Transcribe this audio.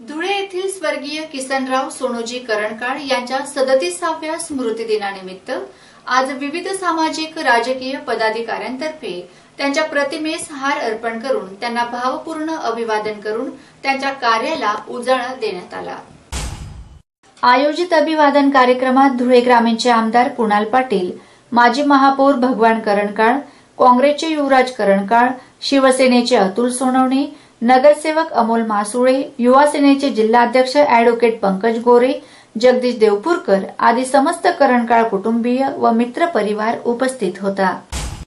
धुळे येथील स्वर्गीय किसनराव सोनोजी करणकाळ यांच्या सदतीसाव्या स्मृती दिनानिमित्त आज विविध सामाजिक राजकीय पदाधिकाऱ्यांतर्फे त्यांच्या प्रतिमेस हार अर्पण करून त्यांना भावपूर्ण अभिवादन करून त्यांच्या कार्याला उजाळा देण्यात आला. आयोजित अभिवादन कार्यक्रमात धुळे ग्रामीणचे आमदार कुणाल पाटील माजी महापौर भगवान करणकाळ काँग्रेसचे युवराज करणकाळ शिवसेनेचे अतुल सोनवणे नगरसेवक अमोल मासुळे युवा सेनेचे जिल्हाध्यक्ष अॅडव्होकेट पंकज गोरे जगदीश देवपूरकर आदी समस्त करणकाळ कुटुंबीय व मित्र परिवार उपस्थित होता.